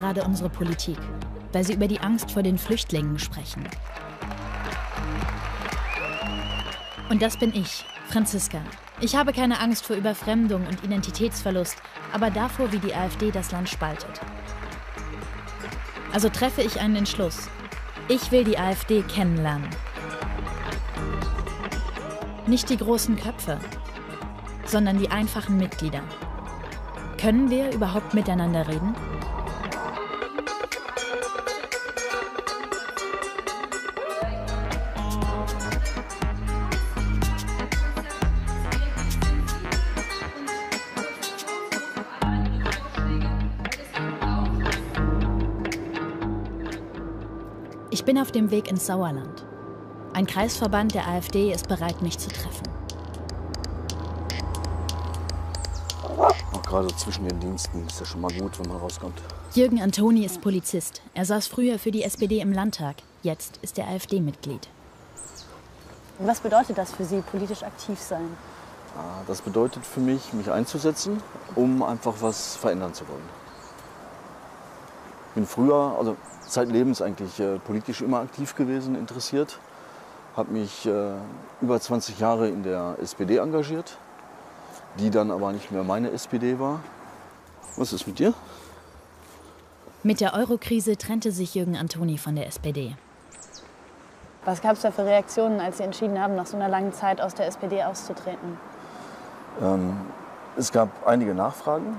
gerade unsere Politik, weil sie über die Angst vor den Flüchtlingen sprechen. Und das bin ich, Franziska. Ich habe keine Angst vor Überfremdung und Identitätsverlust, aber davor, wie die AfD das Land spaltet. Also treffe ich einen Entschluss. Ich will die AfD kennenlernen. Nicht die großen Köpfe, sondern die einfachen Mitglieder. Können wir überhaupt miteinander reden? Bin auf dem Weg ins Sauerland. Ein Kreisverband der AfD ist bereit, mich zu treffen. Auch gerade zwischen den Diensten ist ja schon mal gut, wenn man rauskommt. Jürgen Antoni ist Polizist. Er saß früher für die SPD im Landtag. Jetzt ist er AfD-Mitglied. Was bedeutet das für Sie, politisch aktiv sein? Ah, Das bedeutet für mich, mich einzusetzen, um einfach was verändern zu wollen. Ich bin früher, also zeitlebens eigentlich äh, politisch immer aktiv gewesen, interessiert. Habe mich äh, über 20 Jahre in der SPD engagiert, die dann aber nicht mehr meine SPD war. Was ist mit dir? Mit der Eurokrise trennte sich Jürgen Antoni von der SPD. Was gab es da für Reaktionen, als Sie entschieden haben, nach so einer langen Zeit aus der SPD auszutreten? Ähm, es gab einige Nachfragen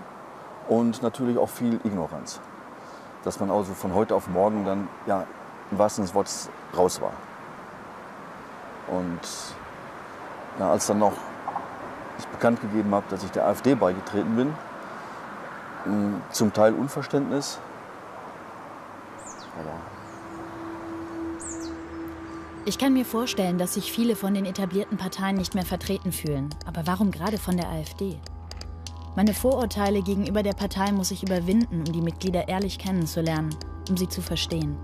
und natürlich auch viel Ignoranz. Dass man also von heute auf morgen dann ja, im wahrsten Sinne raus war. Und ja, als dann noch ich bekannt gegeben habe, dass ich der AfD beigetreten bin, zum Teil Unverständnis. Aber Ich kann mir vorstellen, dass sich viele von den etablierten Parteien nicht mehr vertreten fühlen. Aber warum gerade von der AfD? Meine Vorurteile gegenüber der Partei muss ich überwinden, um die Mitglieder ehrlich kennenzulernen, um sie zu verstehen.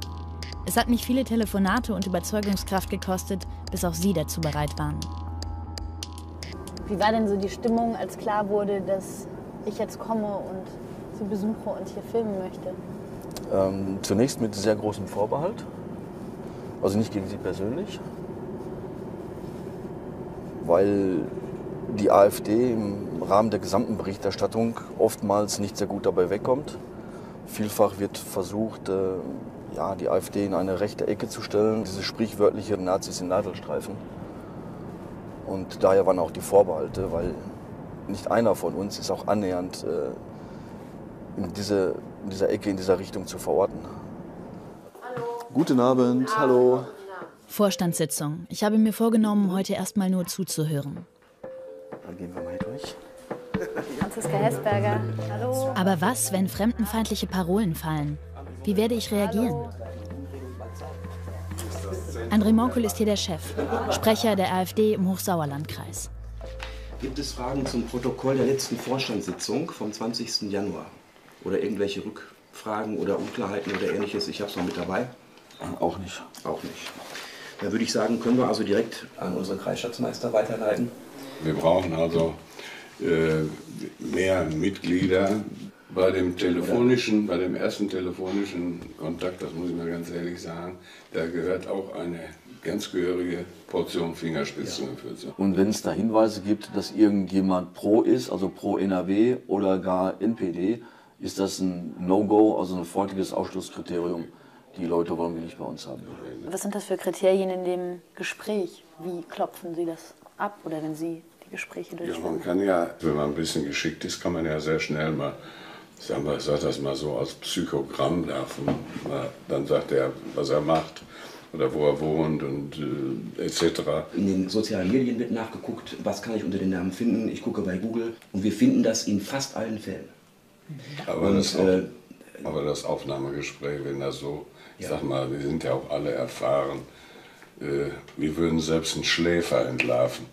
Es hat mich viele Telefonate und Überzeugungskraft gekostet, bis auch Sie dazu bereit waren. Wie war denn so die Stimmung, als klar wurde, dass ich jetzt komme und Sie besuche und hier filmen möchte? Ähm, zunächst mit sehr großem Vorbehalt. Also nicht gegen Sie persönlich. Weil die AfD im Rahmen der gesamten Berichterstattung oftmals nicht sehr gut dabei wegkommt. Vielfach wird versucht, äh, ja, die AfD in eine rechte Ecke zu stellen. Diese sprichwörtliche Nazis in Nadelstreifen. Und daher waren auch die Vorbehalte, weil nicht einer von uns ist auch annähernd äh, in, diese, in dieser Ecke, in dieser Richtung zu verorten. Guten Abend, hallo. Vorstandssitzung. Ich habe mir vorgenommen, heute erstmal nur zuzuhören. Franziska Hessberger, hallo. Aber was, wenn fremdenfeindliche Parolen fallen? Wie werde ich reagieren? André Monkel ist hier der Chef, Sprecher der AfD im Hochsauerlandkreis. Gibt es Fragen zum Protokoll der letzten Vorstandssitzung vom 20. Januar? Oder irgendwelche Rückfragen oder Unklarheiten oder ähnliches? Ich habe es noch mit dabei. Auch nicht. Auch nicht. Dann würde ich sagen, können wir also direkt an unseren Kreisschatzmeister weiterleiten. Wir brauchen also mehr Mitglieder. Bei dem telefonischen, bei dem ersten telefonischen Kontakt, das muss ich mal ganz ehrlich sagen, da gehört auch eine ganz gehörige Portion Fingerspitzengefühl. Und wenn es da Hinweise gibt, dass irgendjemand pro ist, also pro NRW oder gar NPD, ist das ein No-Go, also ein sofortiges Ausschlusskriterium. Die Leute wollen wir nicht bei uns haben. Was sind das für Kriterien in dem Gespräch? Wie klopfen Sie das ab oder wenn Sie Gespräche Ja, man durchführen? kann ja, wenn man ein bisschen geschickt ist, kann man ja sehr schnell mal, sagen wir, ich sag das mal so als Psychogramm davon, mal, dann sagt er, was er macht oder wo er wohnt und äh, etc. In den sozialen Medien wird nachgeguckt, was kann ich unter den Namen finden. Ich gucke bei Google und wir finden das in fast allen Fällen. Aber, Und, das, Auf, äh, aber das Aufnahmegespräch, wenn das so, ich Ja. sag mal, wir sind ja auch alle erfahren, äh, wir würden selbst einen Schläfer entlarven.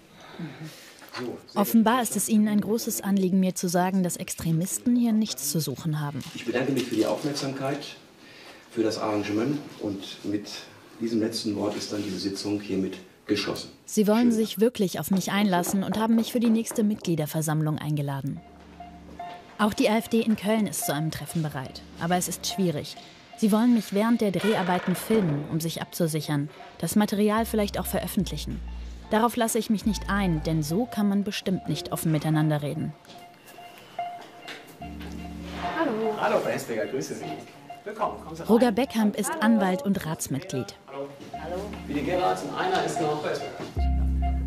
Offenbar ist es Ihnen ein großes Anliegen, mir zu sagen, dass Extremisten hier nichts zu suchen haben. Ich bedanke mich für die Aufmerksamkeit, für das Arrangement und mit diesem letzten Wort ist dann diese Sitzung hiermit geschlossen. Sie wollen sich wirklich auf mich einlassen und haben mich für die nächste Mitgliederversammlung eingeladen. Auch die AfD in Köln ist zu einem Treffen bereit. Aber es ist schwierig. Sie wollen mich während der Dreharbeiten filmen, um sich abzusichern, das Material vielleicht auch veröffentlichen. Darauf lasse ich mich nicht ein, denn so kann man bestimmt nicht offen miteinander reden. Hallo. Hallo, Frau Hesberger, grüße Sie. Willkommen. Roger Beckham ist Anwalt und Ratsmitglied. Hallo. Hallo. Wie die Gerards und einer ist noch Frau Hesberger.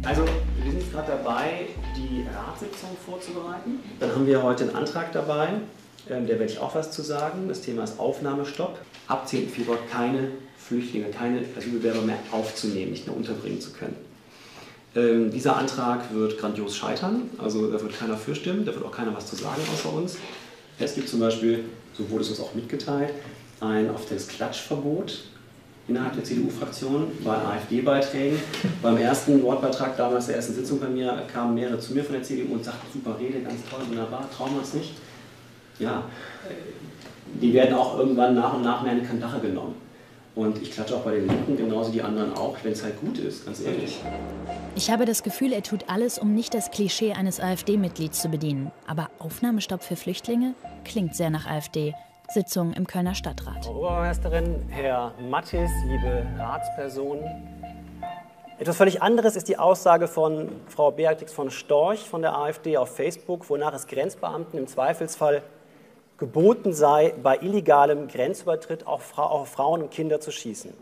Also, wir sind gerade dabei, die Ratssitzung vorzubereiten. Dann haben wir heute einen Antrag dabei, ähm, der werde ich auch was zu sagen. Das Thema ist Aufnahmestopp. Ab 10. Februar keine Flüchtlinge, keine Asylbewerber mehr aufzunehmen, nicht mehr unterbringen zu können. Ähm, dieser Antrag wird grandios scheitern, also da wird keiner für stimmen, da wird auch keiner was zu sagen außer uns. Es gibt zum Beispiel, so wurde es uns auch mitgeteilt, ein offizielles Klatschverbot innerhalb der CDU-Fraktion bei AfD-Beiträgen. Beim ersten Wortbeitrag damals der ersten Sitzung bei mir kamen mehrere zu mir von der CDU und sagten, super Rede, ganz toll, wunderbar, trauen wir uns nicht. Ja, die werden auch irgendwann nach und nach mehr in die Kandache genommen. Und ich klatsche auch bei den Linken, genauso die anderen auch, wenn es halt gut ist, ganz ehrlich. Ich habe das Gefühl, er tut alles, um nicht das Klischee eines AfD-Mitglieds zu bedienen. Aber Aufnahmestopp für Flüchtlinge klingt sehr nach AfD. Sitzung im Kölner Stadtrat. Frau Obermeisterin, Herr Mattis, liebe Ratspersonen. Etwas völlig anderes ist die Aussage von Frau Beatrix von Storch von der AfD auf Facebook, wonach es Grenzbeamten im Zweifelsfall geboten sei, bei illegalem Grenzübertritt auch auf Frauen und Kinder zu schießen.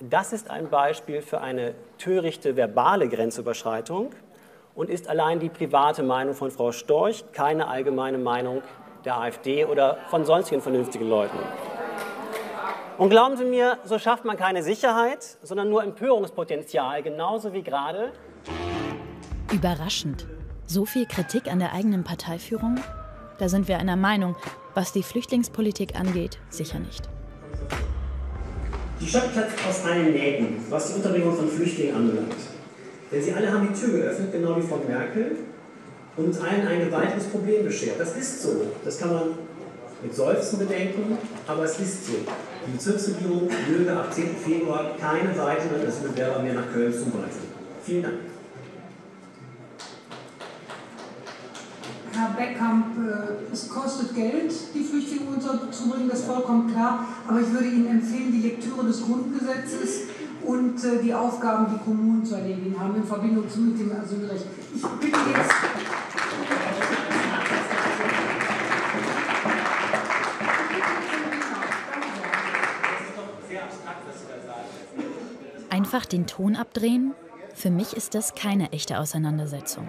Das ist ein Beispiel für eine törichte verbale Grenzüberschreitung und ist allein die private Meinung von Frau Storch, keine allgemeine Meinung der AfD oder von sonstigen vernünftigen Leuten. Und glauben Sie mir, so schafft man keine Sicherheit, sondern nur Empörungspotenzial, genauso wie gerade. Überraschend. So viel Kritik an der eigenen Parteiführung? Da sind wir einer Meinung. Was die Flüchtlingspolitik angeht, sicher nicht. Die Stadt platzt aus allen Nähten, was die Unterbringung von Flüchtlingen anbelangt. Denn sie alle haben die Tür geöffnet, genau wie Frau Merkel, und uns allen ein gewaltiges Problem beschert. Das ist so. Das kann man mit Seufzen bedenken, aber es ist so. Die Bezirksregierung möge ab 10. Februar keine weiteren Asylbewerber mehr nach Köln zuweisen. Vielen Dank. Herr Beckamp, äh, es kostet Geld, die Flüchtlinge unterzubringen, das ist vollkommen klar. Aber ich würde Ihnen empfehlen, die Lektüre des Grundgesetzes und äh, die Aufgaben, die Kommunen zu erledigen haben in Verbindung mit dem Asylrecht. Ich bitte jetzt. Einfach den Ton abdrehen? Für mich ist das keine echte Auseinandersetzung.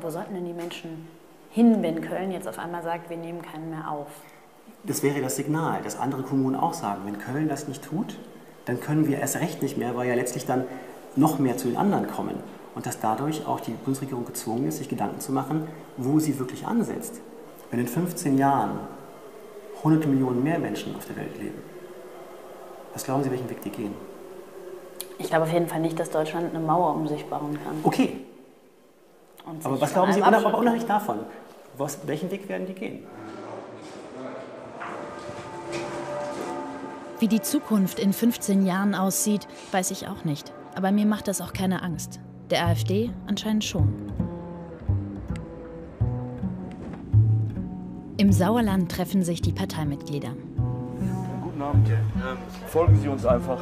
Wo sollten denn die Menschen hin, wenn Köln jetzt auf einmal sagt, wir nehmen keinen mehr auf? Das wäre das Signal, dass andere Kommunen auch sagen, wenn Köln das nicht tut, dann können wir erst recht nicht mehr, weil ja letztlich dann noch mehr zu den anderen kommen. Und dass dadurch auch die Bundesregierung gezwungen ist, sich Gedanken zu machen, wo sie wirklich ansetzt. Wenn in 15 Jahren hunderte Millionen mehr Menschen auf der Welt leben, was glauben Sie, welchen Weg die gehen? Ich glaube auf jeden Fall nicht, dass Deutschland eine Mauer um sich bauen kann. Okay. Aber was glauben Sie, aber unabhängig davon, was, welchen Weg werden die gehen? Wie die Zukunft in 15 Jahren aussieht, weiß ich auch nicht. Aber mir macht das auch keine Angst. Der AfD anscheinend schon. Im Sauerland treffen sich die Parteimitglieder. Guten Abend. Folgen Sie uns einfach.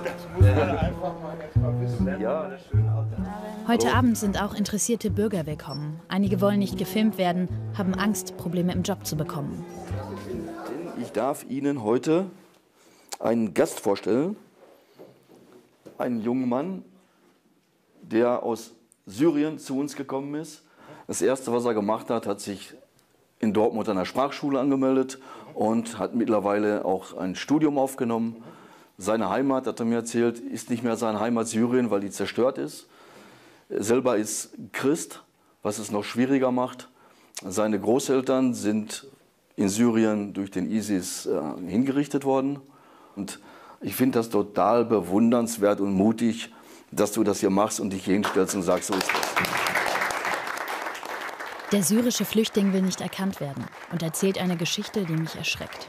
Heute Abend sind auch interessierte Bürger willkommen. Einige wollen nicht gefilmt werden, haben Angst, Probleme im Job zu bekommen. Ich darf Ihnen heute einen Gast vorstellen. Einen jungen Mann, der aus Syrien zu uns gekommen ist. Das Erste, was er gemacht hat, hat sich in Dortmund an der Sprachschule angemeldet und hat mittlerweile auch ein Studium aufgenommen. Seine Heimat, hat er mir erzählt, ist nicht mehr seine Heimat Syrien, weil die zerstört ist. Er selber ist Christ, was es noch schwieriger macht. Seine Großeltern sind in Syrien durch den ISIS äh, hingerichtet worden. Und ich finde das total bewundernswert und mutig, dass du das hier machst und dich hinstellst und sagst, so ist das. Der syrische Flüchtling will nicht erkannt werden und erzählt eine Geschichte, die mich erschreckt.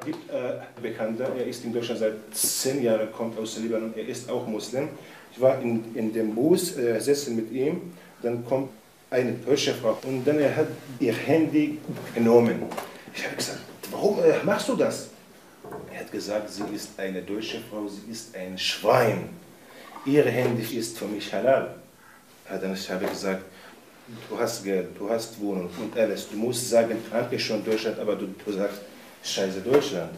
Es gibt äh, Bekannter, er ist in Deutschland seit zehn Jahren, kommt aus Libanon, er ist auch Muslim. Ich war in, in dem Bus, äh, sitze mit ihm, dann kommt eine deutsche Frau. Und dann er hat ihr Handy genommen. Ich habe gesagt, warum äh, machst du das? Er hat gesagt, sie ist eine deutsche Frau, sie ist ein Schwein. Ihr Handy ist für mich halal. Ja, dann habe ich gesagt, du hast Geld, du hast Wohnung und alles. Du musst sagen, danke schon Deutschland, aber du, du sagst, scheiße Deutschland.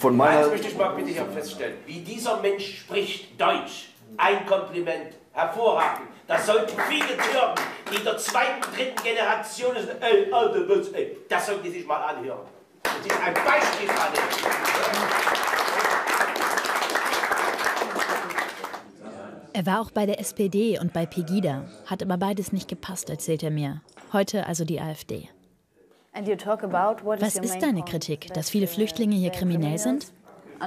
Von meiner Eins möchte ich mal bitte hier feststellen. Wie dieser Mensch spricht Deutsch. Ein Kompliment. Hervorragend. Das sollten viele Türken, die in der zweiten, dritten Generation sind. Ey. Das sollten die sich mal anhören. Das ist ein Beispiel an Er war auch bei der SPD und bei Pegida, hat aber beides nicht gepasst, erzählt er mir. Heute also die AfD. Was ist deine? Kritik, dass viele Flüchtlinge hier kriminell sind? Uh,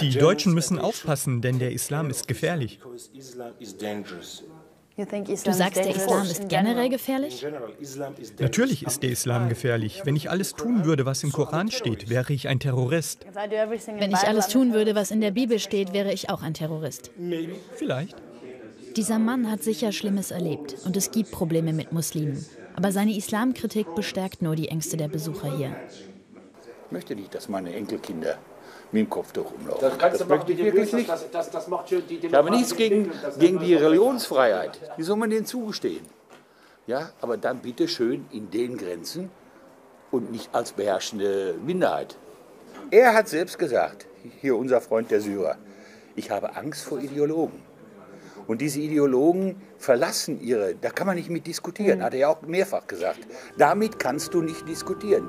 Die Deutschen müssen aufpassen, denn der Islam ist gefährlich. Du sagst, der Islam ist generell gefährlich? Natürlich ist der Islam gefährlich. Wenn ich alles tun würde, was im Koran steht, wäre ich ein Terrorist. Wenn ich alles tun würde, was in der Bibel steht, wäre ich auch ein Terrorist. Vielleicht. Dieser Mann hat sicher Schlimmes erlebt und es gibt Probleme mit Muslimen. Aber seine Islamkritik bestärkt nur die Ängste der Besucher hier. Ich möchte nicht, dass meine Enkelkinder mit dem Kopftuch umlaufen. Das kannst du Das machen, möchte ich du wirklich nicht. Das, das, das macht schon die Ich habe nichts gegen, gegen die Religionsfreiheit. Wie soll man denen zugestehen? Ja, aber dann bitte schön in den Grenzen und nicht als beherrschende Minderheit. Er hat selbst gesagt, hier unser Freund der Syrer, ich habe Angst vor Ideologen. Und diese Ideologen verlassen ihre, da kann man nicht mit diskutieren, hat er ja auch mehrfach gesagt. Damit kannst du nicht diskutieren.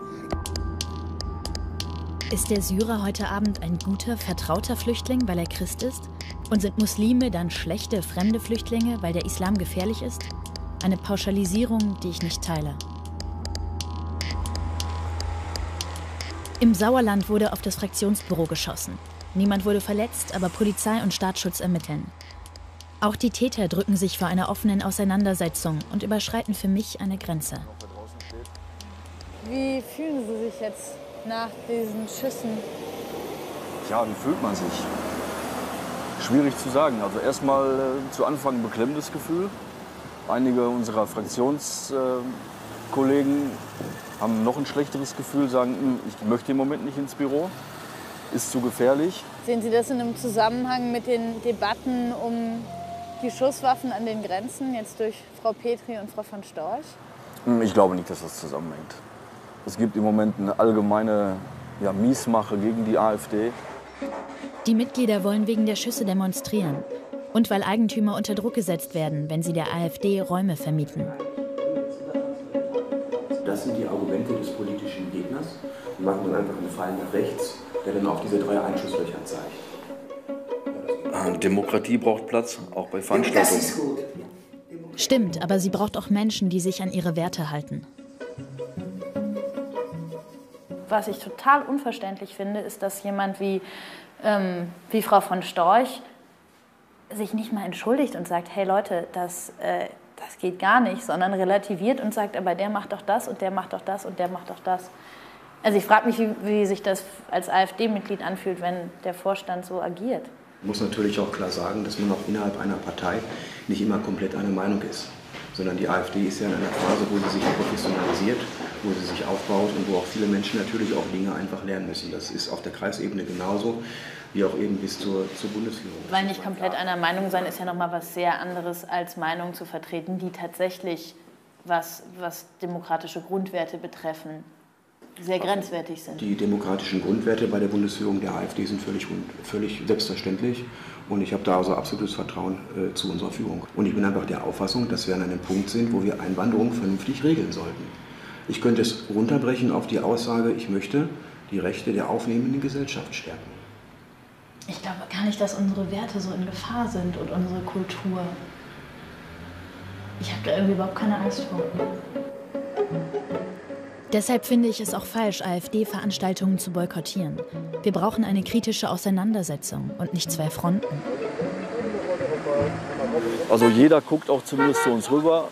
Ist der Syrer heute Abend ein guter, vertrauter Flüchtling, weil er Christ ist? Und sind Muslime dann schlechte, fremde Flüchtlinge, weil der Islam gefährlich ist? Eine Pauschalisierung, die ich nicht teile. Im Sauerland wurde auf das Fraktionsbüro geschossen. Niemand wurde verletzt, aber Polizei und Staatsschutz ermitteln. Auch die Täter drücken sich vor einer offenen Auseinandersetzung und überschreiten für mich eine Grenze. Wie fühlen Sie sich jetzt nach diesen Schüssen? Ja, wie fühlt man sich? Schwierig zu sagen. Also erstmal äh, zu Anfang ein beklemmendes Gefühl. Einige unserer Fraktionskollegen haben noch ein schlechteres Gefühl, sagen, "Hm, ich möchte im Moment nicht ins Büro, ist zu gefährlich. Sehen Sie das in einem Zusammenhang mit den Debatten um die Schusswaffen an den Grenzen, jetzt durch Frau Petri und Frau von Storch? Hm, Ich glaube nicht, dass das zusammenhängt. Es gibt im Moment eine allgemeine ja, Miesmache gegen die AfD. Die Mitglieder wollen wegen der Schüsse demonstrieren und weil Eigentümer unter Druck gesetzt werden, wenn sie der AfD Räume vermieten. Das sind die Argumente des politischen Gegners. Die machen dann einfach einen Fall nach rechts, der dann auf diese drei Einschusslöcher zeigt. Ah, Demokratie braucht Platz, auch bei Veranstaltungen. Stimmt, aber sie braucht auch Menschen, die sich an ihre Werte halten. Was ich total unverständlich finde, ist, dass jemand wie, ähm, wie Frau von Storch sich nicht mal entschuldigt und sagt, hey Leute, das, äh, das geht gar nicht, sondern relativiert und sagt, aber der macht doch das und der macht doch das und der macht doch das. Also ich frage mich, wie, wie sich das als AfD-Mitglied anfühlt, wenn der Vorstand so agiert. Ich muss natürlich auch klar sagen, dass man auch innerhalb einer Partei nicht immer komplett einer Meinung ist. Sondern die AfD ist ja in einer Phase, wo sie sich professionalisiert, wo sie sich aufbaut und wo auch viele Menschen natürlich auch Dinge einfach lernen müssen. Das ist auf der Kreisebene genauso, wie auch eben bis zur, zur Bundesführung. Weil nicht komplett einer Meinung sein ist ja nochmal was sehr anderes, als Meinungen zu vertreten, die tatsächlich, was, was demokratische Grundwerte betreffen, sehr grenzwertig sind. Die demokratischen Grundwerte bei der Bundesführung der AfD sind völlig, völlig selbstverständlich. Und ich habe da also absolutes Vertrauen äh, zu unserer Führung. Und ich bin einfach der Auffassung, dass wir an einem Punkt sind, wo wir Einwanderung vernünftig regeln sollten. Ich könnte es runterbrechen auf die Aussage, ich möchte die Rechte der aufnehmenden Gesellschaft stärken. Ich glaube gar nicht, dass unsere Werte so in Gefahr sind und unsere Kultur. Ich habe da irgendwie überhaupt keine Angst vor. Deshalb finde ich es auch falsch, AfD-Veranstaltungen zu boykottieren. Wir brauchen eine kritische Auseinandersetzung und nicht zwei Fronten. Also jeder guckt auch zumindest zu uns rüber.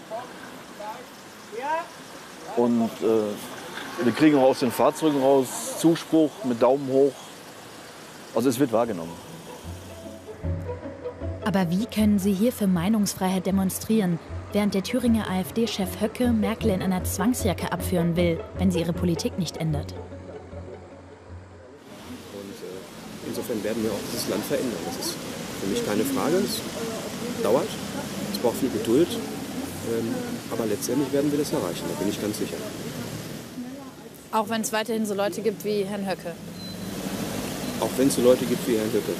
Und äh, wir kriegen auch aus den Fahrzeugen raus Zuspruch mit Daumen hoch. Also es wird wahrgenommen. Aber wie können sie hier für Meinungsfreiheit demonstrieren, während der Thüringer AfD-Chef Höcke Merkel in einer Zwangsjacke abführen will, wenn sie ihre Politik nicht ändert? Und äh, insofern werden wir auch dieses Land verändern. Das ist für mich keine Frage. Es dauert, es braucht viel Geduld. Ähm, aber letztendlich werden wir das erreichen, da bin ich ganz sicher. Auch wenn es weiterhin so Leute gibt wie Herrn Höcke. Auch wenn es so Leute gibt wie Herrn Höcke.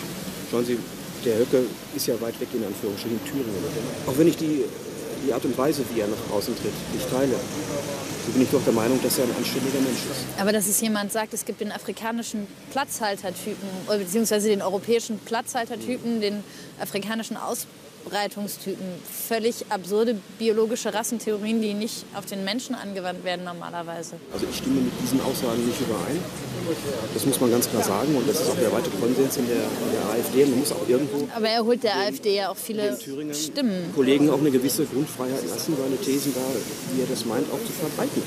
Schauen Sie, der Höcke ist ja weit weg in Anführungsstrichen Thüringen. Auch wenn ich die, die Art und Weise, wie er nach außen tritt, nicht teile, so bin ich doch der Meinung, dass er ein anständiger Mensch ist. Aber dass es jemand sagt, es gibt den afrikanischen Platzhaltertypen, beziehungsweise den europäischen Platzhaltertypen, den afrikanischen Ausbreitungstypen. Völlig absurde biologische Rassentheorien, die nicht auf den Menschen angewandt werden normalerweise. Also ich stimme mit diesen Aussagen nicht überein. Das muss man ganz klar sagen und das ist auch der weite Konsens in der, in der AfD. Man muss auch irgendwo Aber er holt der AfD ja auch viele Stimmen. Kollegen auch eine gewisse Grundfreiheit lassen, seine Thesen da, wie er das meint, auch zu verbreiten.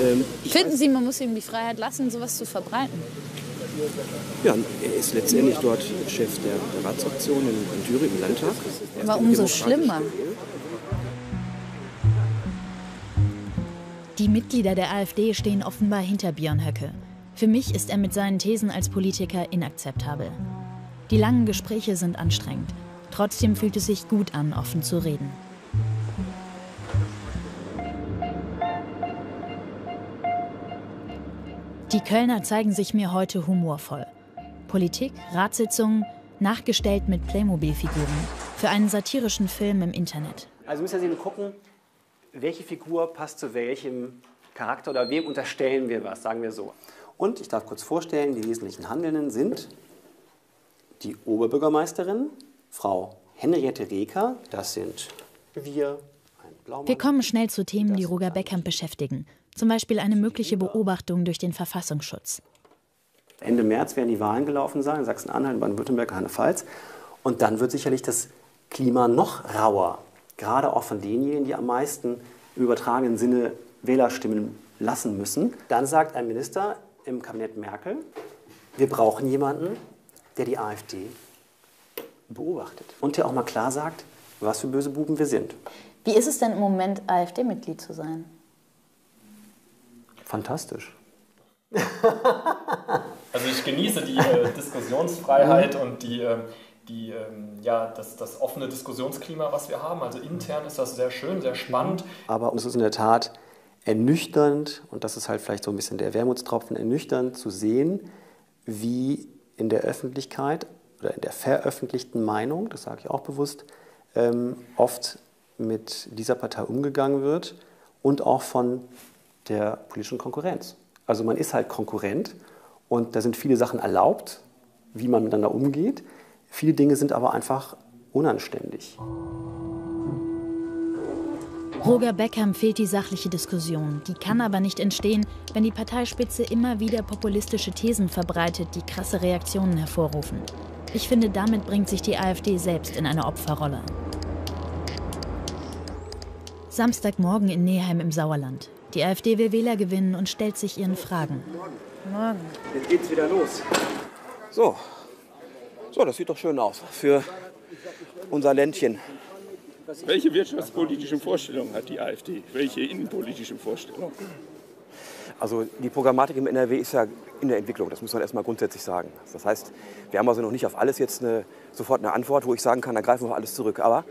Ähm, Finden Sie, man muss ihm die Freiheit lassen, sowas zu verbreiten? Ja, er ist letztendlich dort Chef der, der Ratsoption in, in Thüringen im Landtag. Er Aber umso schlimmer. Die Mitglieder der AfD stehen offenbar hinter Björn Höcke. Für mich ist er mit seinen Thesen als Politiker inakzeptabel. Die langen Gespräche sind anstrengend. Trotzdem fühlt es sich gut an, offen zu reden. Die Kölner zeigen sich mir heute humorvoll. Politik, Ratssitzungen, nachgestellt mit Playmobil-Figuren. Für einen satirischen Film im Internet. Also müssen Sie gucken, welche Figur passt zu welchem Charakter oder wem unterstellen wir was, sagen wir so. Und ich darf kurz vorstellen, die wesentlichen Handelnden sind die Oberbürgermeisterin, Frau Henriette Reker, das sind wir, ein. Wir kommen schnell zu Themen, die Roger Beckham beschäftigen. Zum Beispiel eine mögliche Beobachtung durch den Verfassungsschutz. Ende März werden die Wahlen gelaufen sein, in Sachsen-Anhalt, Baden-Württemberg, Hannepfalz. Und dann wird sicherlich das Klima noch rauer, gerade auch von denjenigen, die am meisten im übertragenen Sinne Wählerstimmen lassen müssen. Dann sagt ein Minister im Kabinett Merkel, wir brauchen jemanden, der die AfD beobachtet und der auch mal klar sagt, was für böse Buben wir sind. Wie ist es denn im Moment, AfD-Mitglied zu sein? Fantastisch. Also ich genieße die äh, Diskussionsfreiheit und die, ähm, die, ähm, ja, das, das offene Diskussionsklima, was wir haben. Also intern ist das sehr schön, sehr spannend. Aber es ist in der Tat ernüchternd, und das ist halt vielleicht so ein bisschen der Wermutstropfen, ernüchternd zu sehen, wie in der Öffentlichkeit oder in der veröffentlichten Meinung, das sage ich auch bewusst, ähm, oft mit dieser Partei umgegangen wird und auch von der politischen Konkurrenz. Also man ist halt Konkurrent und da sind viele Sachen erlaubt, wie man miteinander umgeht. Viele Dinge sind aber einfach unanständig. Roger Beckham fehlt die sachliche Diskussion. Die kann aber nicht entstehen, wenn die Parteispitze immer wieder populistische Thesen verbreitet, die krasse Reaktionen hervorrufen. Ich finde, damit bringt sich die AfD selbst in eine Opferrolle. Samstagmorgen in Neheim im Sauerland. Die AfD will Wähler gewinnen und stellt sich ihren Fragen. Morgen. Jetzt geht's wieder los. So. So, das sieht doch schön aus für unser Ländchen. Welche wirtschaftspolitischen Vorstellungen hat die AfD? Welche innenpolitischen Vorstellungen? Also die Programmatik im NRW ist ja in der Entwicklung, das muss man erstmal grundsätzlich sagen. Das heißt, wir haben also noch nicht auf alles jetzt eine, sofort eine Antwort, wo ich sagen kann, da greifen wir auf alles zurück. Aber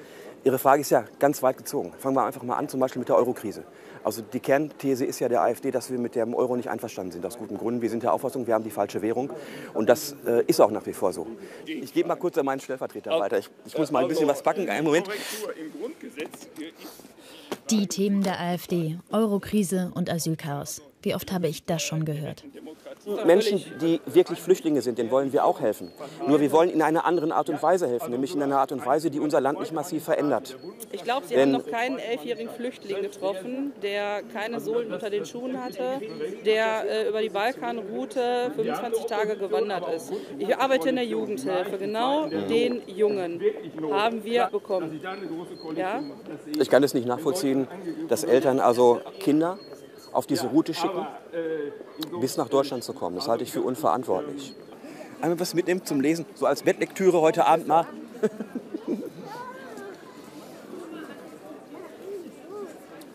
Ihre Frage ist ja ganz weit gezogen. Fangen wir einfach mal an, zum Beispiel mit der Eurokrise. Also die Kernthese ist ja der AfD, dass wir mit dem Euro nicht einverstanden sind, aus guten Gründen. Wir sind der Auffassung, wir haben die falsche Währung. Und das äh, ist auch nach wie vor so. Ich gebe mal kurz an meinen Stellvertreter weiter. Ich, ich muss mal ein bisschen was packen. Einen Moment. Die Themen der AfD, Eurokrise und Asylchaos. Wie oft habe ich das schon gehört? Menschen, die wirklich Flüchtlinge sind, denen wollen wir auch helfen. Nur wir wollen in einer anderen Art und Weise helfen, nämlich in einer Art und Weise, die unser Land nicht massiv verändert. Ich glaube, Sie Denn- haben noch keinen elfjährigen Flüchtling getroffen, der keine Sohlen unter den Schuhen hatte, der äh, über die Balkanroute 25 Tage gewandert ist. Ich arbeite in der Jugendhilfe. Genau den Jungen haben wir bekommen. Ja? Ich kann es nicht nachvollziehen, dass Eltern also Kinder auf diese Route schicken, bis nach Deutschland zu kommen. Das halte ich für unverantwortlich. Einmal was mitnehmen zum Lesen, so als Bettlektüre heute Abend mal.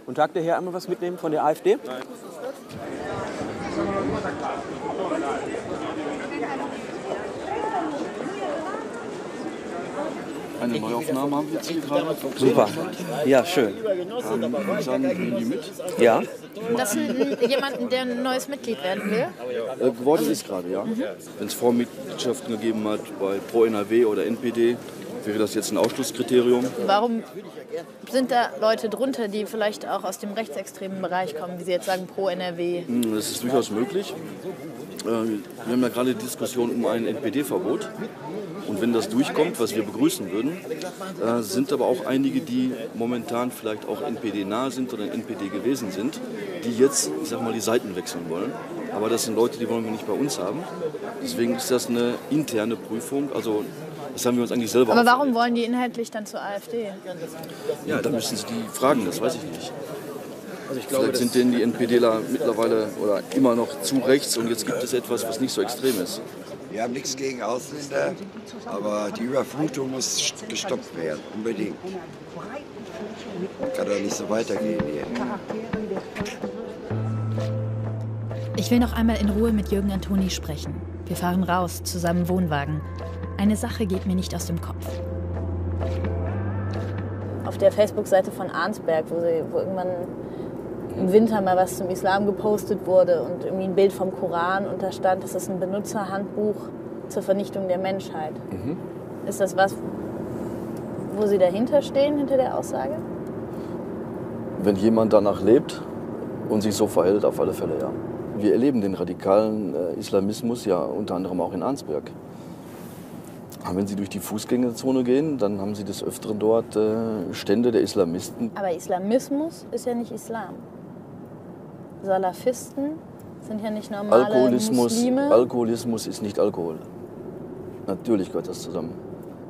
Und Tag der Herr einmal was mitnehmen von der AfD? Nein. Eine Neuaufnahme haben wir jetzt hier gerade. Super. Ja, schön. Ähm, sagen die mit? Ja. Das ist ein, jemand, der ein neues Mitglied werden will. Äh, geworden ist gerade, ja. Wenn es Vormitgliedschaften gegeben hat bei Pro NRW oder NPD, wäre das jetzt ein Ausschlusskriterium. Warum sind da Leute drunter, die vielleicht auch aus dem rechtsextremen Bereich kommen, wie Sie jetzt sagen, pro NRW? Hm, Das ist durchaus möglich. Äh, Wir haben ja gerade die Diskussion um ein NPD-Verbot. Und wenn das durchkommt, was wir begrüßen würden, äh, sind aber auch einige, die momentan vielleicht auch NPD nah sind oder NPD gewesen sind, die jetzt, ich sag mal, die Seiten wechseln wollen. Aber das sind Leute, die wollen wir nicht bei uns haben. Deswegen ist das eine interne Prüfung. Also das haben wir uns eigentlich selber Aber warum wollen die inhaltlich dann zur AfD? Ja, da müssen Sie die fragen, das weiß ich nicht. Also ich glaube, Vielleicht sind denn die NPDler mittlerweile oder immer noch zu rechts und jetzt gibt es etwas, was nicht so extrem ist. Wir haben nichts gegen Ausländer, aber die Überflutung muss gestoppt werden, unbedingt. Kann doch nicht so weitergehen hier. Ich will noch einmal in Ruhe mit Jürgen Antoni sprechen. Wir fahren raus zu seinem Wohnwagen. Eine Sache geht mir nicht aus dem Kopf. Auf der Facebook-Seite von Arnsberg, wo, sie, wo irgendwann im Winter mal was zum Islam gepostet wurde und irgendwie ein Bild vom Koran und da stand, das ist ein Benutzerhandbuch zur Vernichtung der Menschheit. Ist das was, wo Sie dahinter stehen, hinter der Aussage? Wenn jemand danach lebt und sich so verhält, auf alle Fälle ja. Wir erleben den radikalen äh, Islamismus ja unter anderem auch in Arnsberg. Aber Wenn Sie durch die Fußgängerzone gehen, dann haben Sie des Öfteren dort äh, Stände der Islamisten. Aber Islamismus ist ja nicht Islam. Salafisten sind ja nicht normale Alkoholismus, Muslime. Alkoholismus ist nicht Alkohol. Natürlich gehört das zusammen.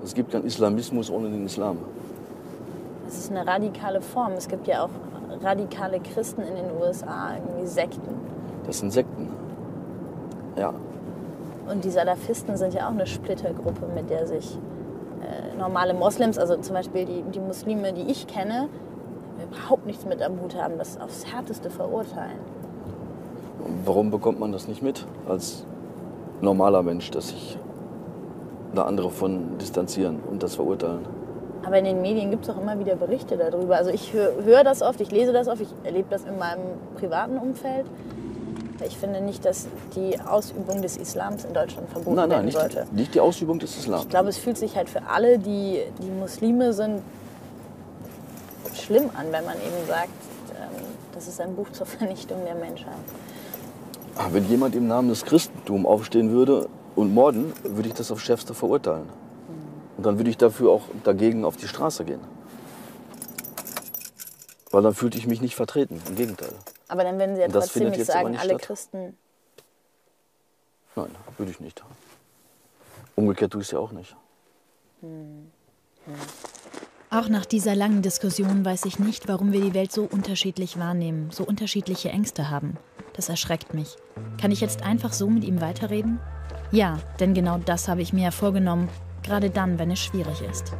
Es gibt keinen Islamismus ohne den Islam. Das ist eine radikale Form. Es gibt ja auch radikale Christen in den USA, irgendwie Sekten. Das sind Sekten. Ja, Und die Salafisten sind ja auch eine Splittergruppe, mit der sich äh, normale Moslems, also zum Beispiel die, die Muslime, die ich kenne, überhaupt nichts mit am Hut haben, das aufs Härteste verurteilen. Warum bekommt man das nicht mit als normaler Mensch, dass sich da andere von distanzieren und das verurteilen? Aber in den Medien gibt es auch immer wieder Berichte darüber. Also ich höre hör das oft, ich lese das oft, ich erlebe das in meinem privaten Umfeld. Ich finde nicht, dass die Ausübung des Islams in Deutschland verboten Nein, nein, werden nicht, sollte. nicht die Ausübung des Islam. Ich glaube, es fühlt sich halt für alle, die, die Muslime sind, schlimm an, wenn man eben sagt, ähm, das ist ein Buch zur Vernichtung der Menschheit. Ah, Wenn jemand im Namen des Christentums aufstehen würde und morden, würde ich das aufs Schärfste verurteilen. Und dann würde ich dafür auch dagegen auf die Straße gehen. Weil dann fühlte ich mich nicht vertreten, im Gegenteil. Aber dann werden sie ja trotzdem nicht sagen, nicht alle statt. Christen. Nein, würde ich nicht. Umgekehrt tue ich es ja auch nicht. Auch nach dieser langen Diskussion weiß ich nicht, warum wir die Welt so unterschiedlich wahrnehmen, so unterschiedliche Ängste haben. Das erschreckt mich. Kann ich jetzt einfach so mit ihm weiterreden? Ja, denn genau das habe ich mir ja vorgenommen, gerade dann, wenn es schwierig ist.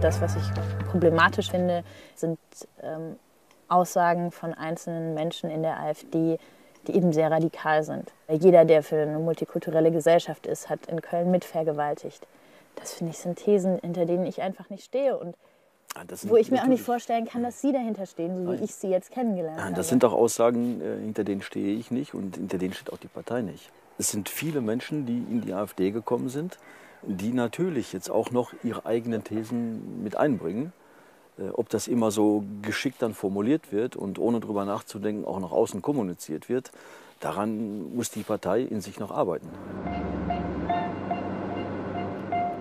Das, was ich problematisch finde, sind ähm, Aussagen von einzelnen Menschen in der AfD, die eben sehr radikal sind. Jeder, der für eine multikulturelle Gesellschaft ist, hat in Köln mitvergewaltigt. Das finde ich sind Thesen, hinter denen ich einfach nicht stehe und das sind wo ich mir auch nicht vorstellen kann, dass Sie dahinter stehen, so wie Nein. ich Sie jetzt kennengelernt Nein, habe. das sind auch Aussagen, äh, hinter denen stehe ich nicht und hinter denen steht auch die Partei nicht. Es sind viele Menschen, die in die AfD gekommen sind, die natürlich jetzt auch noch ihre eigenen Thesen mit einbringen. Äh, Ob das immer so geschickt dann formuliert wird und ohne drüber nachzudenken auch nach außen kommuniziert wird, daran muss die Partei in sich noch arbeiten.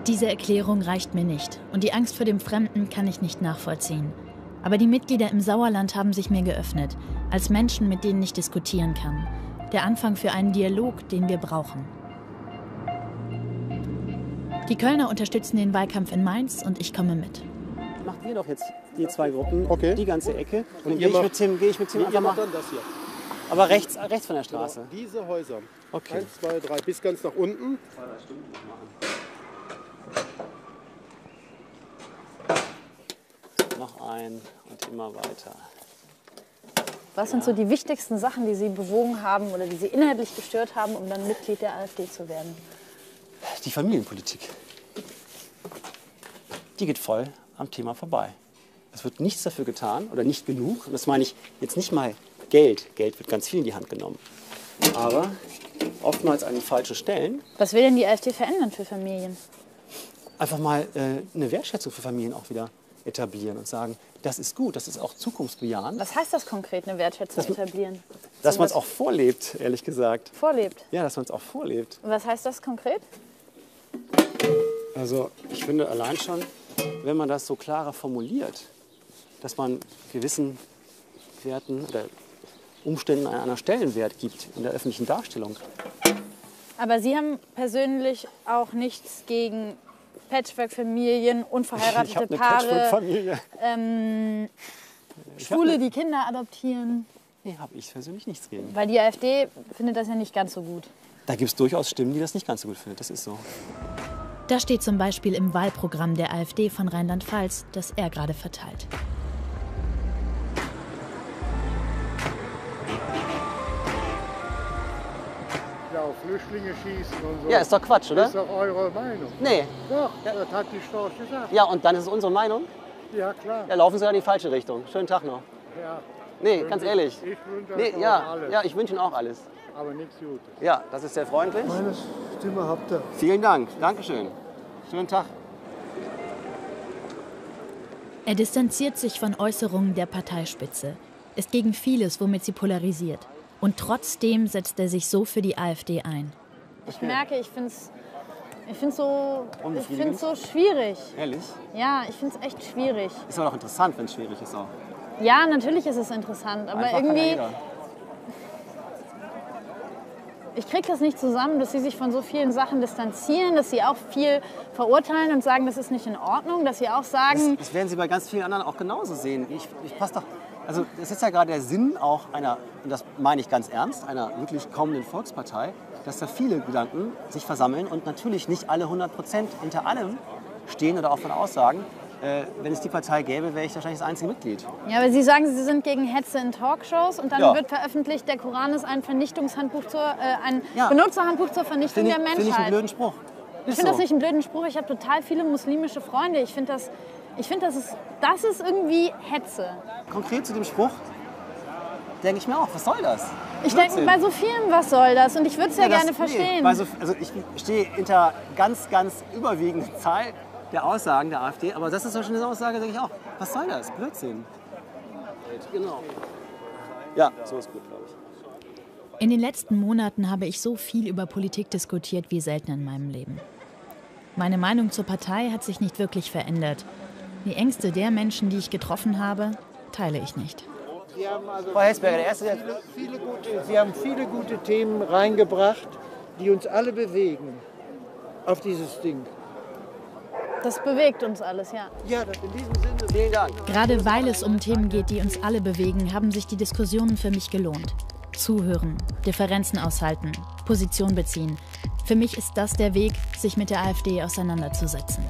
Diese Erklärung reicht mir nicht und die Angst vor dem Fremden kann ich nicht nachvollziehen. Aber die Mitglieder im Sauerland haben sich mir geöffnet, als Menschen, mit denen ich diskutieren kann. Der Anfang für einen Dialog, den wir brauchen. Die Kölner unterstützen den Wahlkampf in Mainz und ich komme mit. Macht ihr doch jetzt die zwei Gruppen, die ganze Ecke. Und Und gehe ich mit Tim, gehe ich mit Tim Nee, einfach mal. dann das hier. Aber rechts, rechts von der Straße. Genau, diese Häuser. Okay. Eins, zwei, drei, bis ganz nach unten. Noch ein und immer weiter. Was sind so die wichtigsten Sachen, die Sie bewogen haben oder die Sie inhaltlich gestört haben, um dann Mitglied der AfD zu werden? Die Familienpolitik. Die geht voll am Thema vorbei. Es wird nichts dafür getan oder nicht genug. Und das meine ich jetzt nicht mal Geld. Geld wird ganz viel in die Hand genommen. Aber oftmals an den falschen Stellen. Was will denn die AfD verändern für Familien? Einfach mal äh, eine Wertschätzung für Familien auch wieder etablieren und sagen, das ist gut, das ist auch zukunftsbejahend. Was heißt das konkret, eine Wertschätzung etablieren? Dass man es auch vorlebt, ehrlich gesagt. Vorlebt? Ja, dass man es auch vorlebt. Und was heißt das konkret? Also ich finde allein schon, wenn man das so klarer formuliert, dass man gewissen Werten oder Umständen einen anderen Stellenwert gibt in der öffentlichen Darstellung. Aber Sie haben persönlich auch nichts gegen Patchwork-Familien, Ich unverheiratete eine Paare, Patchwork-Familie. ähm, Ich Schwule, die Kinder adoptieren. Nee, habe ich persönlich nichts gegen. Weil die AfD findet das ja nicht ganz so gut. Da gibt es durchaus Stimmen, die das nicht ganz so gut finden. Das ist so. Das steht zum Beispiel im Wahlprogramm der AfD von Rheinland-Pfalz, das er gerade verteilt. Ja, auf Flüchtlinge schießen und so. Ja, ist doch Quatsch, oder? Ist doch eure Meinung. Nee. Doch, das hat die Storch gesagt. Ja, und dann ist es unsere Meinung? Ja, klar. Ja, laufen Sie in die falsche Richtung. Schönen Tag noch. Ja. Nee, ganz ehrlich. Ich wünsche Nee, euch ja, alles. ja, ich wünsche Ihnen auch alles. Aber nichts Gutes. Ja, das ist sehr freundlich. Meine Stimme habt ihr. Vielen Dank. Dankeschön. Schönen Tag. Er distanziert sich von Äußerungen der Parteispitze, ist gegen vieles, womit sie polarisiert. Und trotzdem setzt er sich so für die AfD ein. Ich merke, ich finde es ich find's so, ich find's so schwierig. Ehrlich? Ja, ich finde es echt schwierig. Ist aber doch interessant, wenn es schwierig ist auch. Ja, natürlich ist es interessant, aber Einfach irgendwie, ich kriege das nicht zusammen, dass sie sich von so vielen Sachen distanzieren, dass sie auch viel verurteilen und sagen, das ist nicht in Ordnung, dass sie auch sagen, Das werden Sie bei ganz vielen anderen auch genauso sehen. Ich, ich passe doch. Also das ist ja gerade der Sinn auch einer, und das meine ich ganz ernst, einer wirklich kommenden Volkspartei, dass da viele Gedanken sich versammeln und natürlich nicht alle 100 Prozent hinter allem stehen oder auch von Aussagen. Äh, wenn es die Partei gäbe, wäre ich wahrscheinlich das einzige Mitglied. ja, aber sie sagen, sie sind gegen Hetze in Talkshows und dann Ja. wird veröffentlicht, der Koran ist ein Vernichtungshandbuch zur, äh, ein Ja. Benutzerhandbuch zur Vernichtung Finde ich, der finde Menschheit. ich einen blöden Spruch. Ich finde das nicht einen blöden Spruch. Ich habe total viele muslimische Freunde. Ich finde das, ich finde das ist, das ist irgendwie Hetze. Konkret zu dem Spruch denke ich mir auch, was soll das? Ich denke bei so vielen, was soll das? Und ich würde es ja, das- gerne nee, verstehen. bei so, also ich stehe hinter ganz, ganz überwiegenden Zahl der Aussagen der AfD, aber das ist doch schon eine Aussage, denke ich auch, was soll das? Blödsinn. Genau. Ja, so ist gut, glaube ich. In den letzten Monaten habe ich so viel über Politik diskutiert wie selten in meinem Leben. Meine Meinung zur Partei hat sich nicht wirklich verändert. Die Ängste der Menschen, die ich getroffen habe, teile ich nicht. Sie haben also Frau Hesberger, der Erste, der- viele, viele gute, Sie haben viele gute Themen reingebracht, die uns alle bewegen auf dieses Ding. Das bewegt uns alles, ja. Ja, in diesem Sinne. Vielen Dank. Gerade weil es um Themen geht, die uns alle bewegen, haben sich die Diskussionen für mich gelohnt. Zuhören, Differenzen aushalten, Position beziehen. Für mich ist das der Weg, sich mit der AfD auseinanderzusetzen.